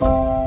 Bye.